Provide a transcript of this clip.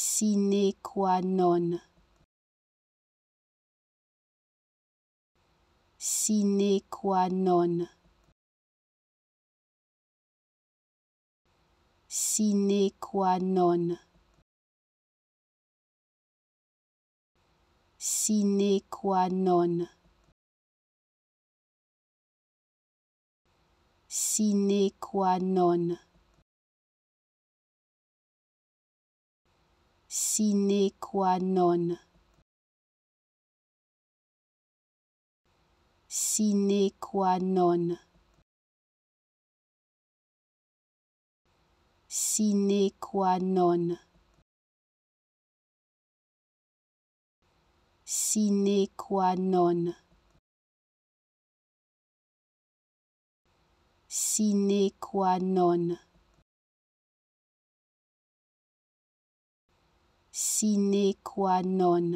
sine qua non. Sine qua non. Sine qua non. Sine qua non. Qua non sine qua non. Sine qua non. Sine qua non. Sine qua non. Sine qua non sine qua non